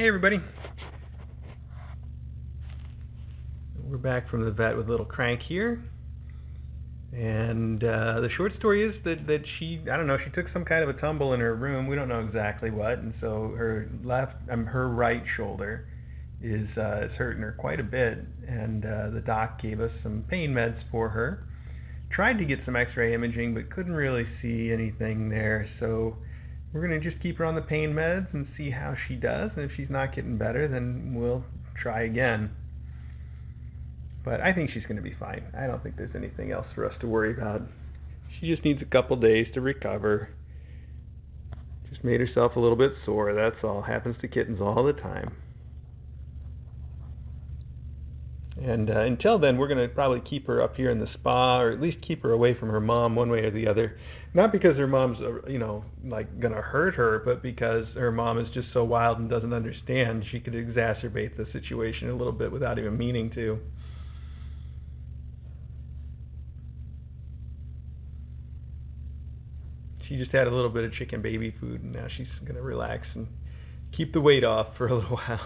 Hey everybody. We're back from the vet with little crank here. And uh, the short story is that, that she, I don't know, she took some kind of a tumble in her room. We don't know exactly what. And so her left, um, her right shoulder is, uh, is hurting her quite a bit. And uh, the doc gave us some pain meds for her. Tried to get some x ray imaging, but couldn't really see anything there. So we're going to just keep her on the pain meds and see how she does. And if she's not getting better, then we'll try again. But I think she's going to be fine. I don't think there's anything else for us to worry about. She just needs a couple days to recover. Just made herself a little bit sore, that's all. Happens to kittens all the time. And uh, until then, we're going to probably keep her up here in the spa, or at least keep her away from her mom one way or the other. Not because her mom's, uh, you know, like going to hurt her, but because her mom is just so wild and doesn't understand. She could exacerbate the situation a little bit without even meaning to. She just had a little bit of chicken baby food, and now she's going to relax and keep the weight off for a little while.